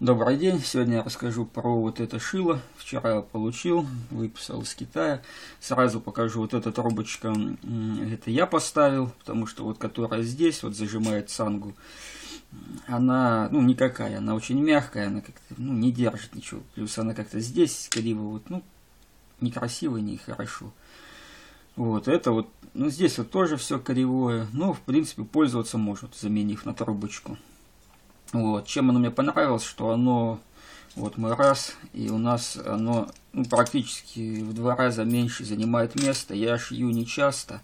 Добрый день! Сегодня я расскажу про вот это шило. Вчера я получил, выписал из Китая. Сразу покажу, вот эта трубочка, это я поставил, потому что вот которая здесь, вот зажимает сангу, она, ну, никакая, она очень мягкая, она как-то, ну, не держит ничего. Плюс она как-то здесь криво, вот, ну, некрасиво, не хорошо. Вот, это вот, ну, здесь вот тоже все кривое, но, в принципе, пользоваться может, заменив на трубочку. Вот. Чем оно мне понравилось, что оно, вот мы раз, и у нас оно ну, практически в два раза меньше занимает место. Я шью не часто,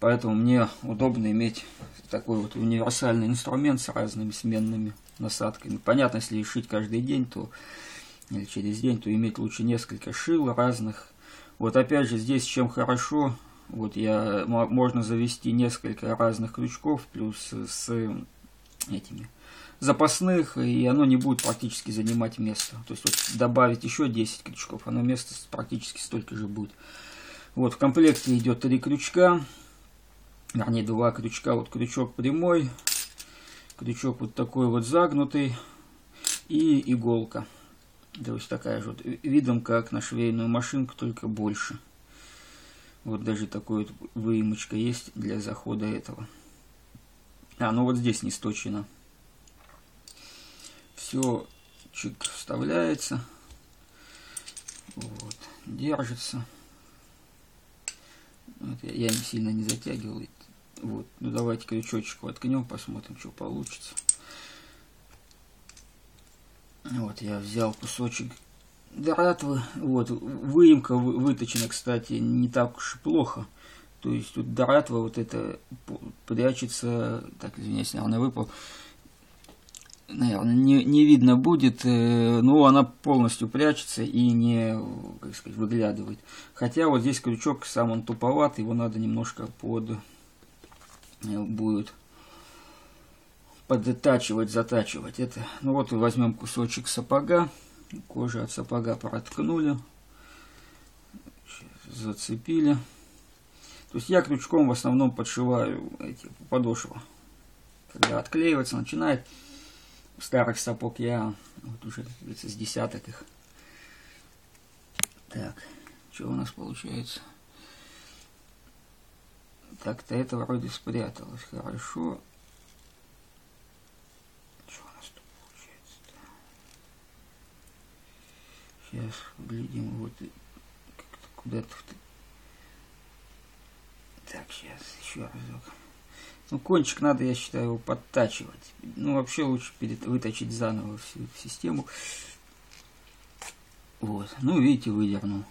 поэтому мне удобно иметь такой вот универсальный инструмент с разными сменными насадками. Понятно, если шить каждый день, то или через день, то иметь лучше несколько шил разных. Вот опять же, здесь чем хорошо, вот я, можно завести несколько разных крючков, плюс с этими запасных, и оно не будет практически занимать место. То есть вот добавить еще 10 крючков, оно место практически столько же будет. Вот в комплекте идет три крючка, вернее два крючка. Вот крючок прямой, крючок вот такой вот загнутый и иголка. То есть такая же вот, видом как на швейную машинку, только больше. Вот даже такой вот выемочка есть для захода этого. А, ну вот здесь не сточено все чик вставляется, вот, держится. Вот, я, я сильно не затягивал. Вот, ну давайте крючочек воткнем, посмотрим, что получится. Вот, я взял кусочек дратвы. Вот, выемка выточена, кстати, не так уж и плохо. То есть тут дратва вот это прячется, так, извиняюсь, наверное, выпал наверное, не, не видно будет, э, но она полностью прячется и не, как сказать, выглядывает. Хотя вот здесь крючок сам он туповат, его надо немножко под э, будет подтачивать, затачивать. Это, ну вот возьмем кусочек сапога, кожу от сапога проткнули, зацепили. То есть я крючком в основном подшиваю эти подошвы. Когда отклеиваться начинает, старых сапог я вот уже с десяток их. Так, что у нас получается? Так-то это вроде спряталось хорошо. Что у нас тут получается-то? Сейчас глядим, вот как-то куда-то... Так, сейчас еще разок. Ну, кончик надо, я считаю, его подтачивать. Ну, вообще лучше перед, выточить заново всю систему. Вот. Ну, видите, выдернул.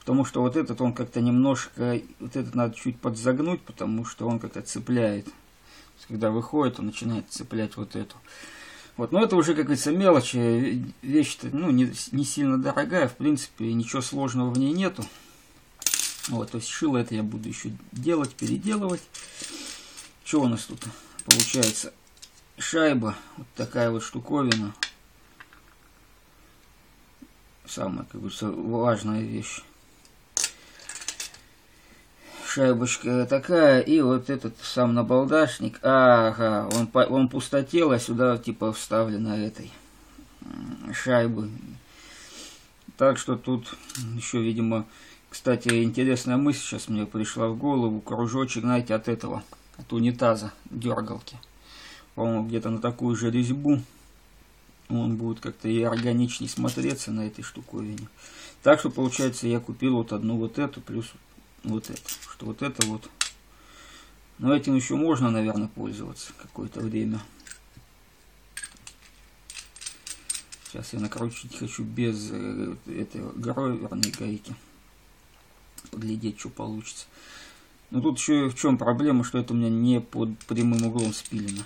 Потому что вот этот он как-то немножко, вот этот надо чуть подзагнуть, потому что он как-то цепляет. Когда выходит, он начинает цеплять вот эту. Вот, но это уже, как говорится, мелочи. Вещь-то, ну, не, не сильно дорогая, в принципе, ничего сложного в ней нету. Вот, то есть шило это я буду еще делать, переделывать. Что у нас тут получается? Шайба, вот такая вот штуковина. Самая, как говорится, важная вещь. Шайбочка такая, и вот этот сам набалдашник. Ага, он, он пустотел, а сюда типа вставлена этой шайбы. Так что тут еще, видимо, кстати, интересная мысль сейчас мне пришла в голову. Кружочек, знаете, от этого от унитаза дергалки. По-моему, где-то на такую же резьбу он будет как-то и органичнее смотреться на этой штуковине. Так что, получается, я купил вот одну вот эту, плюс вот эту. Что вот это вот. Но этим еще можно, наверное, пользоваться какое-то время. Сейчас я накручивать хочу без э, этой гроверной гайки. Поглядеть, что получится. Но тут еще в чем проблема, что это у меня не под прямым углом спилено.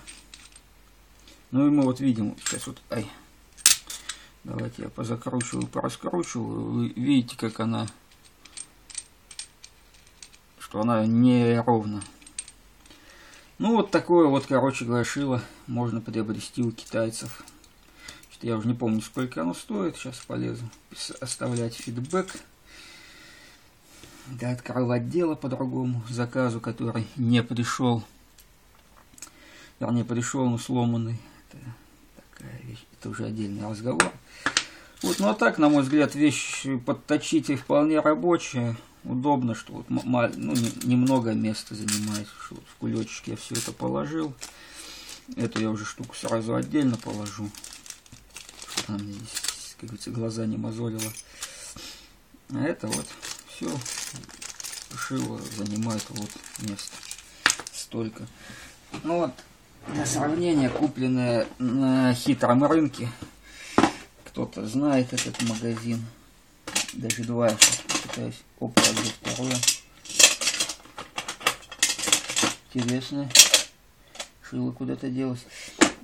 Ну и мы вот видим, сейчас вот, ай, давайте я позакручиваю, пораскручиваю, вы видите, как она, что она не ровно. Ну вот такое вот, короче говоря, шило можно приобрести у китайцев. Я уже не помню, сколько оно стоит, сейчас полезу оставлять фидбэк да, открывать дело по другому заказу, который не пришел. Вернее, пришел, но сломанный. Это такая вещь. это уже отдельный разговор. Вот, ну а так, на мой взгляд, вещь подточить вполне рабочая. Удобно, что вот ну, немного места занимает. Что вот в кулечек я все это положил. Эту я уже штуку сразу отдельно положу. Что она мне здесь, как говорится, глаза не мозолила. А это вот все шило занимает вот место. Столько. Ну вот, для сравнения, купленное на хитром рынке кто-то знает этот магазин. Даже два я пытаюсь. Опа, где второе. Интересно. Шило куда-то делось.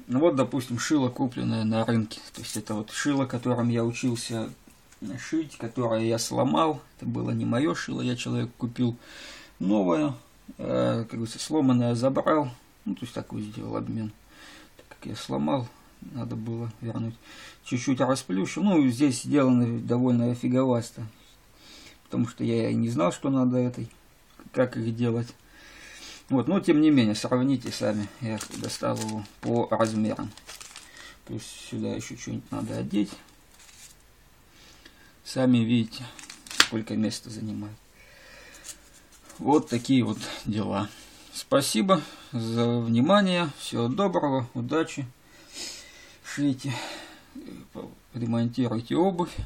Ну вот, допустим, шило, купленное на рынке. То есть это вот шило, которым я учился шить, которое я сломал. Это было не мое шило, я человек купил новое. Э, как говорится, сломанное забрал. Ну, то есть такой сделал обмен. Так как я сломал, надо было вернуть. Чуть-чуть расплющил. Ну, здесь сделано довольно фиговасто. Потому что я и не знал, что надо этой, как их делать. Вот, но тем не менее, сравните сами. Я достал его по размерам. Есть сюда еще что-нибудь надо одеть. Сами видите, сколько места занимает. Вот такие вот дела. Спасибо за внимание. Всего доброго, удачи шейте, ремонтируйте обувь.